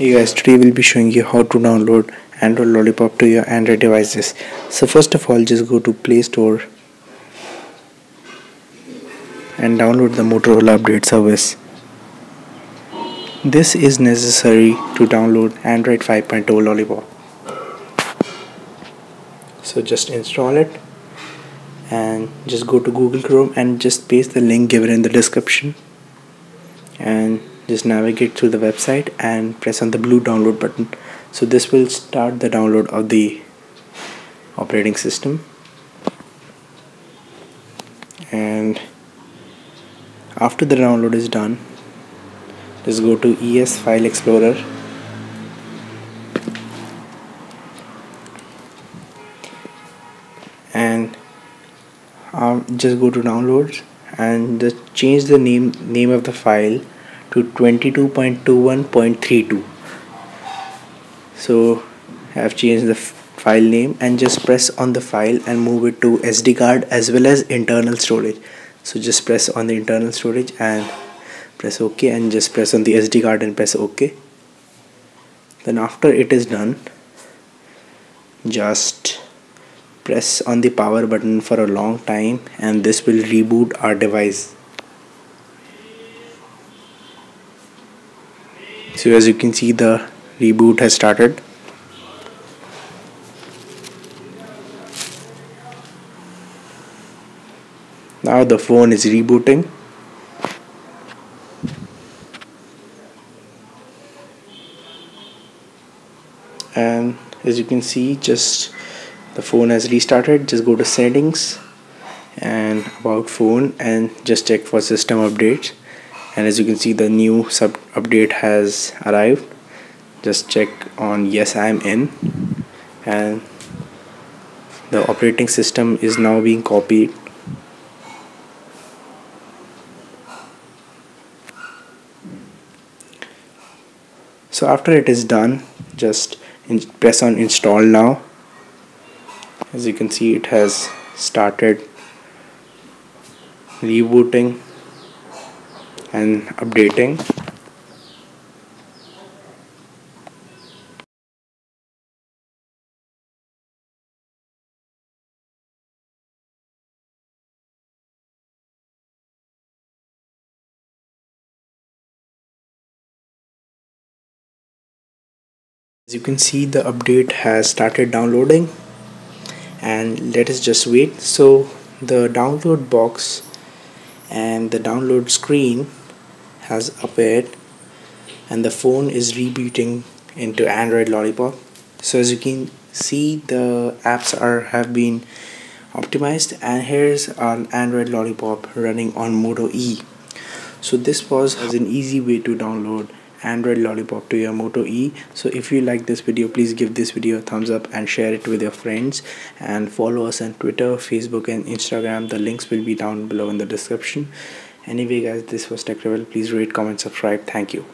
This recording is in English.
Hey guys, today we'll be showing you how to download Android Lollipop to your Android devices. So first of all, just go to Play Store and download the Motorola Update service. This is necessary to download Android 5.0 Lollipop. So just install it and just go to Google Chrome and just paste the link given in the description and just navigate through the website and press on the blue download button. So this will start the download of the operating system. And after the download is done just go to ES file explorer. And um, just go to downloads and just change the name name of the file to 22.21.32 so I have changed the file name and just press on the file and move it to SD card as well as internal storage. So just press on the internal storage and press ok and just press on the SD card and press ok then after it is done just press on the power button for a long time and this will reboot our device so as you can see the reboot has started. Now the phone is rebooting. And as you can see just the phone has restarted. Just go to settings and about phone and just check for system updates and as you can see the new sub update has arrived. Just check on yes I'm in. And the operating system is now being copied. So after it is done just press on install now. As you can see it has started rebooting and updating. As you can see the update has started downloading. And let us just wait. So the download box and the download screen has appeared and the phone is rebooting into Android Lollipop so as you can see the apps are have been optimized and here's an Android Lollipop running on Moto E so this was as an easy way to download Android Lollipop to your Moto E. So if you like this video, please give this video a thumbs up and share it with your friends and follow us on Twitter, Facebook and Instagram. The links will be down below in the description. Anyway guys, this was Tech Rebel. Please rate, comment, subscribe. Thank you.